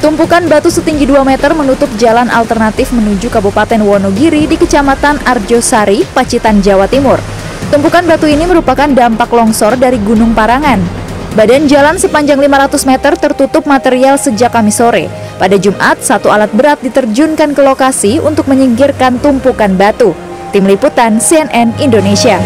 Tumpukan batu setinggi 2 meter menutup jalan alternatif menuju Kabupaten Wonogiri di Kecamatan Arjosari, Pacitan, Jawa Timur. Tumpukan batu ini merupakan dampak longsor dari Gunung Parangan. Badan jalan sepanjang 500 meter tertutup material sejak Kamis sore. Pada Jumat, satu alat berat diterjunkan ke lokasi untuk menyingkirkan tumpukan batu. Tim Liputan CNN Indonesia.